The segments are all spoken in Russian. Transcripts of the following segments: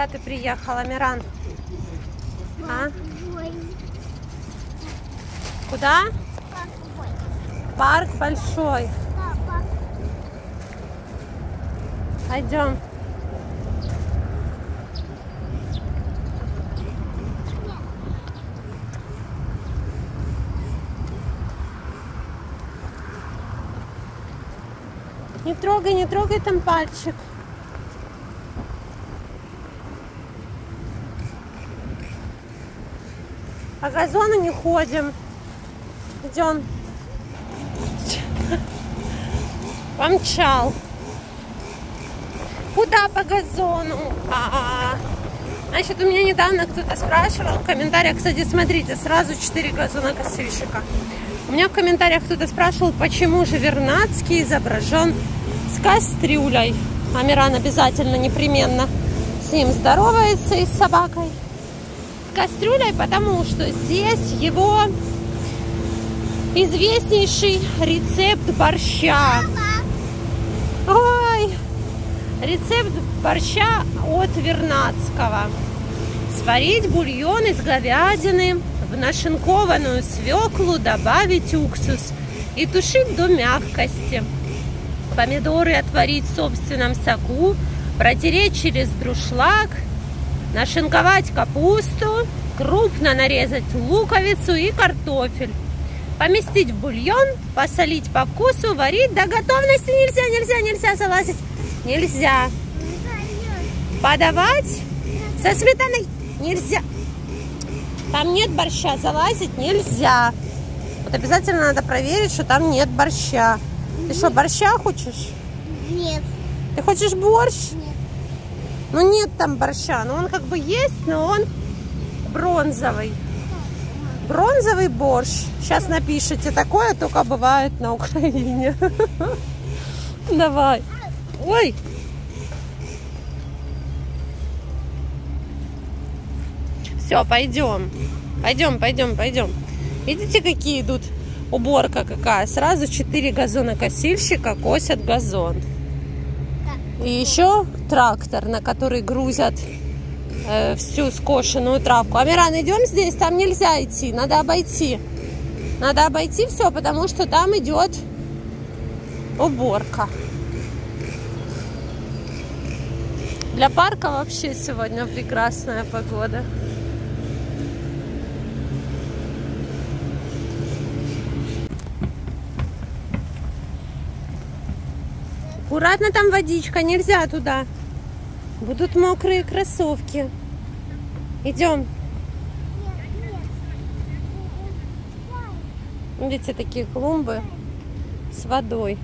Куда ты приехала, Миран? А? Куда? Парк большой. Пойдем. Не трогай, не трогай там пальчик. По газону не ходим. Идем. Помчал. Куда по газону? А-а-а. Значит, у меня недавно кто-то спрашивал в комментариях, кстати, смотрите, сразу 4 газонокосильщика. У меня в комментариях кто-то спрашивал, почему же Вернадский изображен с кастрюлей. Амиран обязательно, непременно с ним здоровается и с собакой. Кастрюлей, потому что здесь его известнейший рецепт борща. Ой, рецепт борща от Вернадского. Сварить бульон из говядины, в нашинкованную свеклу добавить уксус и тушить до мягкости. Помидоры отварить в собственном соку, протереть через друшлаг, нашинковать капусту, крупно нарезать луковицу и картофель. Поместить в бульон, посолить по вкусу, варить до готовности. Нельзя, нельзя, нельзя залазить. Нельзя. Подавать со сметаной нельзя. Там нет борща, залазить нельзя. Вот обязательно надо проверить, что там нет борща. Ты что, борща хочешь? Нет. Ты хочешь борщ? Нет. Ну нет там борща. Ну он как бы есть, но он бронзовый. Бронзовый борщ. Сейчас напишите. Такое только бывает на Украине. Давай. Ой. Все, пойдем. Пойдем, пойдем, пойдем. Видите, какие идут? Уборка какая. Сразу четыре газонокосильщика косят газон. И еще трактор, на который грузят э, всю скошенную травку. Амиран, идем здесь, там нельзя идти, надо обойти. Надо обойти все, потому что там идет уборка. Для парка вообще сегодня прекрасная погода. Аккуратно там водичка, нельзя туда. Будут мокрые кроссовки. Идем. Видите, такие клумбы с водой.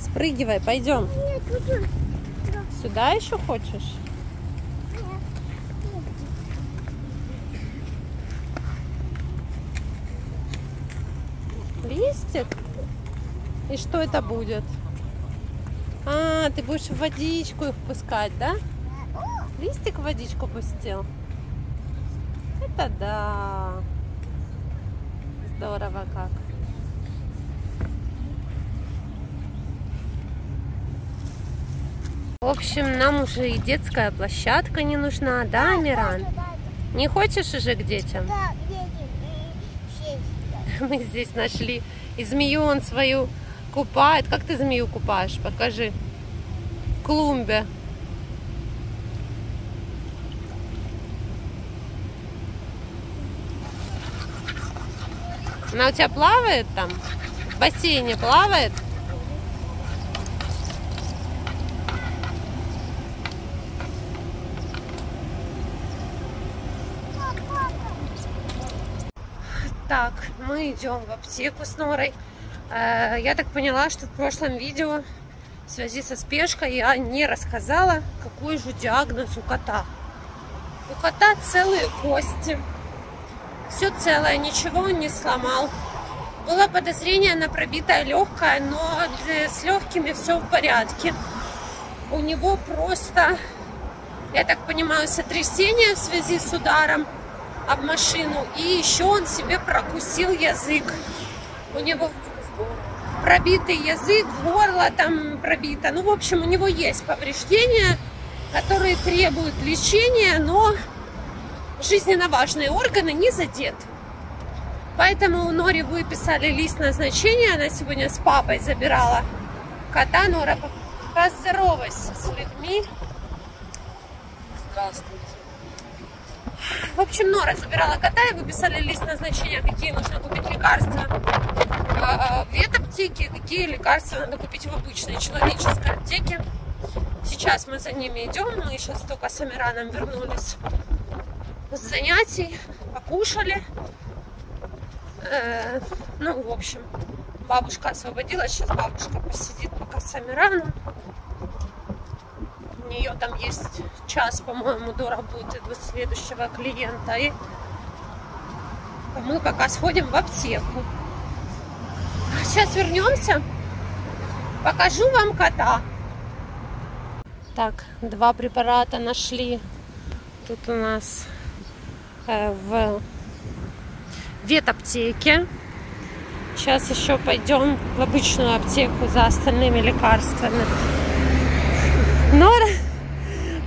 Спрыгивай, пойдем. Сюда еще хочешь? Листик? И что это будет? А, ты будешь в водичку их пускать, да? Листик в водичку пустил? Это да. Здорово как. В общем, нам уже и детская площадка не нужна, да, Миран? Не хочешь уже к детям? И сесть. Мы здесь нашли. И змею он свою купает. Как ты змею купаешь? Покажи. В клумбе. Она у тебя плавает там? В бассейне плавает? Так, мы идем в аптеку с Норой. Э, Я так поняла, что в прошлом видео в связи со спешкой я не рассказала, какой же диагноз у кота. У кота целые кости. Все целое, ничего он не сломал. Было подозрение на пробитое легкое, но с легкими все в порядке. У него просто, я так понимаю, сотрясение в связи с ударом об машину. И еще он себе прокусил язык. У него пробитый язык, горло там пробито. Ну, в общем, у него есть повреждения. которые требуют лечения, но жизненно важные органы не задеты. Поэтому у Нори выписали лист назначения. Она сегодня с папой забирала кота. Нора, поздоровайся с людьми. Здравствуйте. В общем, Нора забирала кота и выписали лист назначения, какие нужно купить лекарства в ветаптеке, какие лекарства надо купить в обычной человеческой аптеке. Сейчас мы за ними идем. Мы сейчас только с Амираном вернулись с занятий, покушали. Э, ну, в общем, бабушка освободилась. Сейчас бабушка посидит пока с Амираном. Нее там есть час, по-моему, до работы, до следующего клиента. И мы пока сходим в аптеку. Сейчас вернемся. Покажу вам кота. Так, два препарата нашли. Тут у нас э, в ветаптеке. Сейчас еще пойдем в обычную аптеку за остальными лекарствами. Нора,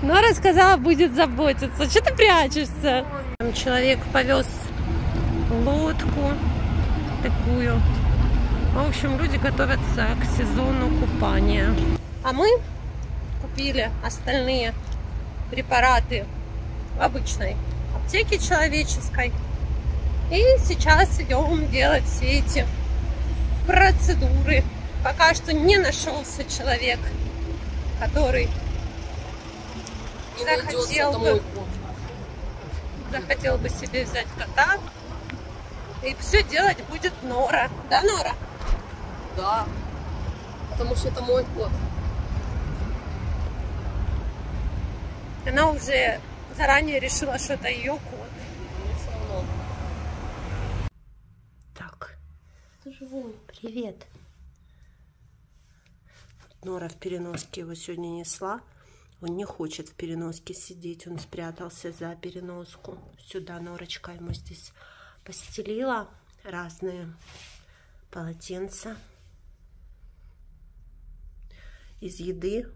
Нора сказала, будет заботиться. Что ты прячешься? Там человек повез лодку такую. В общем, люди готовятся к сезону купания. А мы купили остальные препараты в обычной аптеке человеческой. И сейчас идем делать все эти процедуры. Пока что не нашелся человек, который захотел бы, захотел бы себе взять кота. И все делать будет Нора. Да, Нора? Да. Потому что это мой кот. Она уже заранее решила, что это ее кот. Мне все равно. Так. Привет. Нора в переноске его сегодня несла. Он не хочет в переноске сидеть. Он спрятался за переноску. Сюда Норочка ему здесь постелила разные полотенца. Из еды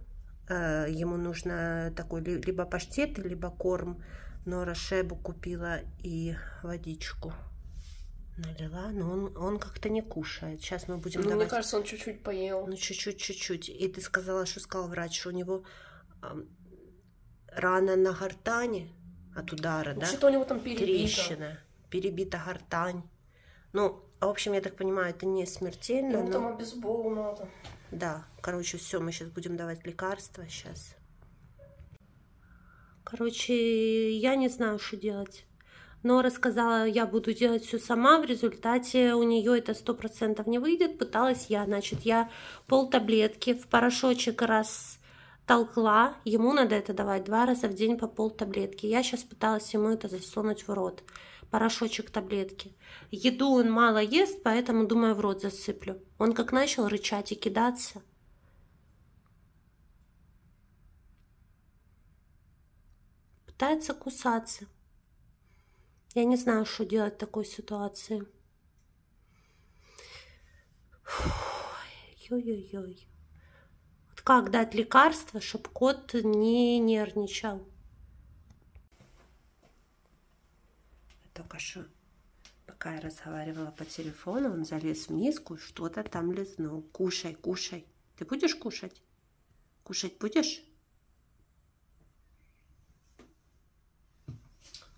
э, ему нужно такой ли- либо паштет, либо корм. Нора шебу купила и водичку налила, но он, он как-то не кушает. Сейчас мы будем Ну, мне давать... кажется, он чуть-чуть поел. Ну, чуть-чуть, чуть-чуть. И ты сказала, что сказал врач, что у него рана на гортане от удара, Ну, да? Что-то у него там перебито. Трещина, перебита гортань. Ну, в общем, я так понимаю, это не смертельно, Ему там но... обезбол надо. Да, короче, все, мы сейчас будем давать лекарства, сейчас. Короче, я не знаю, что делать. Нора сказала, я буду делать все сама. В результате у нее это сто процентов не выйдет. Пыталась я, значит, я пол таблетки в порошочек раз толкла. Ему надо это давать два раза в день по пол таблетки. Я сейчас пыталась ему это засунуть в рот. Порошочек таблетки. Еду он мало ест, поэтому, думаю, в рот засыплю. Он как начал рычать и кидаться. Пытается кусаться. Я не знаю, что делать в такой ситуации. Ой-ой-ой. Как дать лекарство, чтобы кот не нервничал? Только что, пока я разговаривала по телефону, он залез в миску и что-то там лизнул. Кушай, кушай. Ты будешь кушать? Кушать будешь?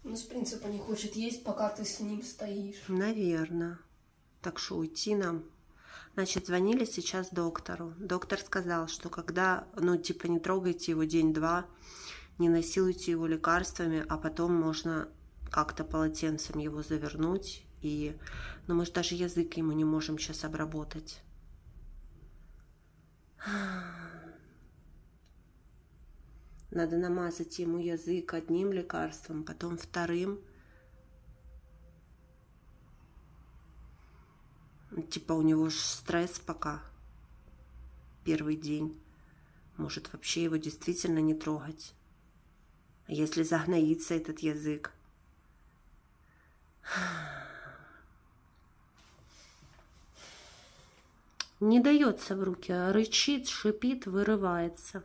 Он из принципа не хочет есть, пока ты с ним стоишь. Наверное. Так что уйти нам. Значит, звонили сейчас доктору. Доктор сказал, что когда, ну, типа, не трогайте его день-два, не насилуйте его лекарствами, а потом можно как-то полотенцем его завернуть. И, ну, мы же даже язык ему не можем сейчас обработать. Надо намазать ему язык одним лекарством, потом вторым. Типа у него ж стресс пока. Первый день. Может вообще его действительно не трогать. Если загноится этот язык? Не дается в руки, а рычит, шипит, вырывается.